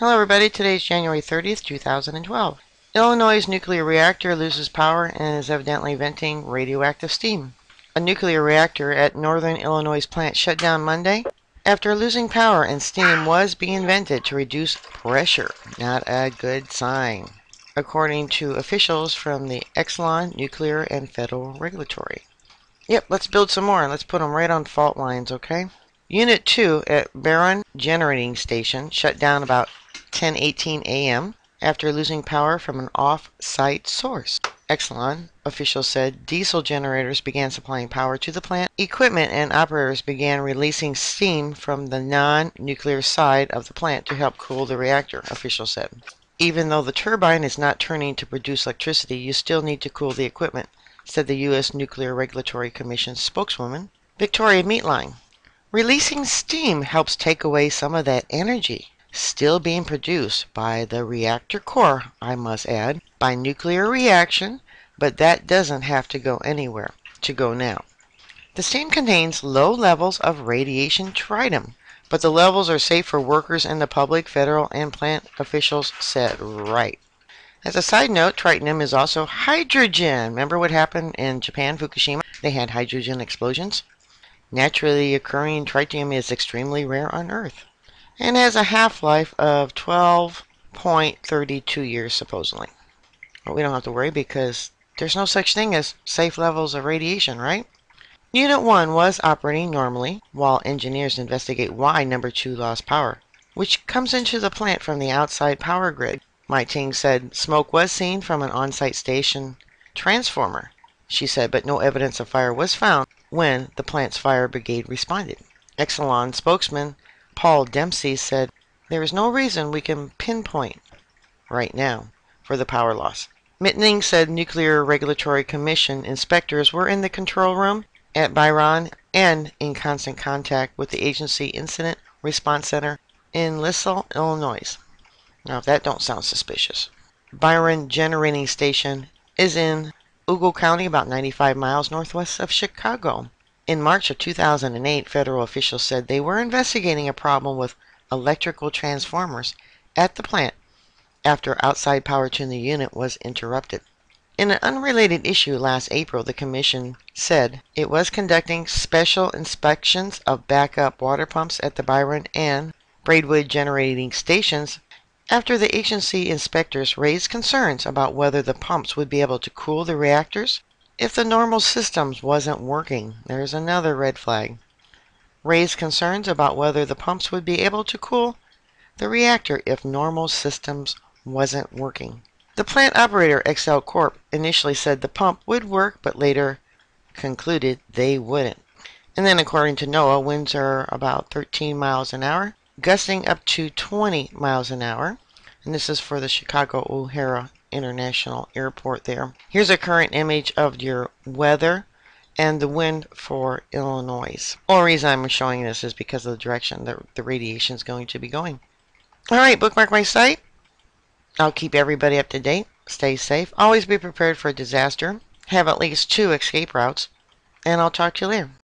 Hello everybody, today is January 30th, 2012. Illinois' nuclear reactor loses power and is evidently venting radioactive steam. A nuclear reactor at Northern Illinois plant shut down Monday after losing power and steam was being vented to reduce pressure. Not a good sign, according to officials from the Exelon Nuclear and Federal Regulatory. Yep, let's build some more. And let's put them right on fault lines, okay? Unit 2 at Byron Generating Station shut down about 10:18 a.m. after losing power from an off-site source. Exelon officials said diesel generators began supplying power to the plant. Equipment and operators began releasing steam from the non-nuclear side of the plant to help cool the reactor, officials said. Even though the turbine is not turning to produce electricity, you still need to cool the equipment, said the U.S. Nuclear Regulatory Commission spokeswoman, Victoria Mitlyng. Releasing steam helps take away some of that energy still being produced by the reactor core, I must add, by nuclear reaction, but that doesn't have to go anywhere to go now. The steam contains low levels of radiation tritium, but the levels are safe for workers and the public, federal, and plant officials said right. As a side note, tritium is also hydrogen. Remember what happened in Japan, Fukushima? They had hydrogen explosions. Naturally occurring tritium is extremely rare on Earth and has a half-life of 12.32 years supposedly. But we don't have to worry because there's no such thing as safe levels of radiation, right? Unit 1 was operating normally while engineers investigate why number 2 lost power, which comes into the plant from the outside power grid. Ting said smoke was seen from an on-site station transformer. She said, but no evidence of fire was found when the plant's fire brigade responded. Exelon spokesman Paul Dempsey said, There is no reason we can pinpoint right now for the power loss. Mitlyng said Nuclear Regulatory Commission inspectors were in the control room at Byron and in constant contact with the agency Incident Response Center in Lisle, Illinois. Now, if that don't sound suspicious. Byron Generating Station is in Ogle County, about 95 miles northwest of Chicago. In March of 2008, federal officials said they were investigating a problem with electrical transformers at the plant after outside power to the unit was interrupted. In an unrelated issue last April, the Commission said it was conducting special inspections of backup water pumps at the Byron and Braidwood generating stations after the agency inspectors raised concerns about whether the pumps would be able to cool the reactors if the normal systems wasn't working, there's another red flag. Raised concerns about whether the pumps would be able to cool the reactor if normal systems wasn't working. The plant operator Exelon Corp initially said the pump would work, but later concluded they wouldn't. And then according to NOAA, winds are about 13 miles an hour, gusting up to 20 miles an hour. And this is for the Chicago O'Hare International Airport there. Here's a current image of your weather and the wind for Illinois. The only reason I'm showing this is because of the direction that the radiation is going to be going. Alright, bookmark my site. I'll keep everybody up to date. Stay safe. Always be prepared for a disaster. Have at least two escape routes. And I'll talk to you later.